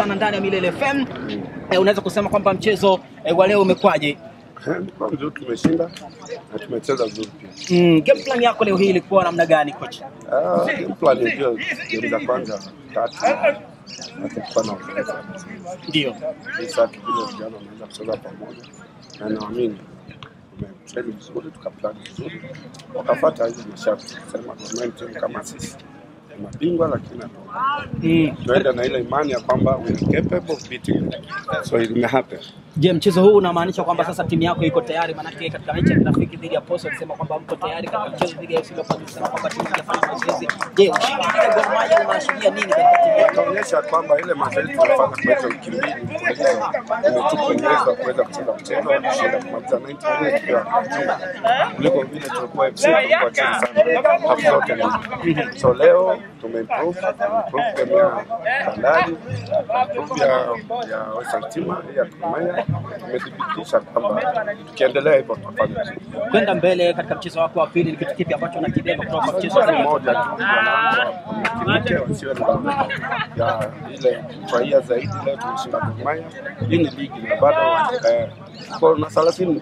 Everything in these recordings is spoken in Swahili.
sana ndani ya Milele FM. E, unaweza kusema kwamba mchezo e, wa leo umekwaje? Mzuri tumeshinda na tumecheza vizuri pia. Mm, game plan yako leo hii ilikuwa namna gani coach? Ah, game plan ndio game za kwanza tatu. Ndio. Sasa kile vijana wanaweza kucheza pamoja na naamini tumetrain vizuri tukaplan vizuri wakafuata hizi masharti sema momentum kama sisi mabingwa lakini tunaenda Mm. tuende na ile imani ya kwamba we are capable of beating them. so it may happen Je, mchezo huu unamaanisha kwamba sasa timu yako iko tayari? Maanake katika mechi ya kirafiki dhidi ya Posta alisema kwamba mko tayari katika mchezo dhidi ya FC Leopards, alisema kwamba timu inafanya mazoezi. Je, ushindi dhidi ya Gor Mahia unaashiria nini katika timu yako? Inaonyesha kwamba ile mazoezi tunafanya kuweza wiki mbili wa kuweza kucheza mchezo na kushinda kumaliza 90 minutes juu kuliko vile tulikuwa FC tulikuwa chini sana hapo zote mbili. So leo tumeimprove improve game ya Bandari ya ya Western ya Gor Mahia tumethibitisha kwamba tukiendelea hivyo tutafanya. Kwenda mbele katika mchezo wako wa pili, ni kitu kipi ambacho unakibeba kutoka kwa mchezo wa mmoja moja tu wanangu wamakinike wasiwe na ya ile furahia zaidi. Leo tumeshinda Gor Mahia, hii ni ligi na bado kuna tuko na thelathini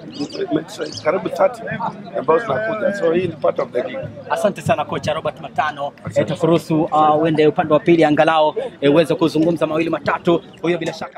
karibu 30 ambazo zinakuja, so hii ni part of the league. Asante sana kocha Robert Matano, tafurusu tukuruhusu uh, uende upande wa pili angalau eh, uweze kuzungumza mawili matatu. Huyo bila shaka